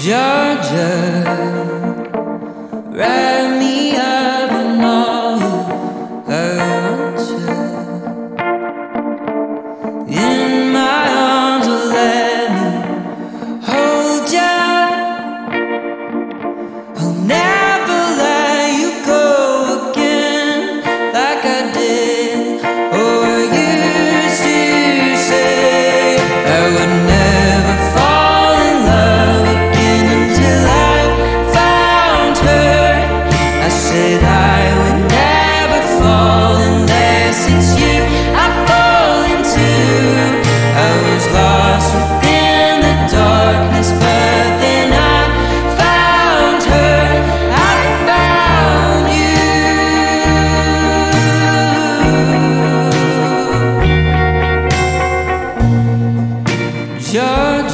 Georgia, wrap me up in all you In my arms, will let me hold ya. I'll never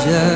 Yeah.